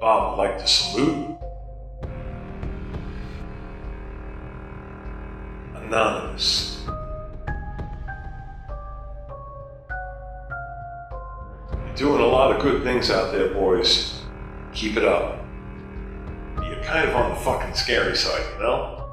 Bob would like to salute. Anonymous. You're doing a lot of good things out there, boys. Keep it up. You're kind of on the fucking scary side, you know?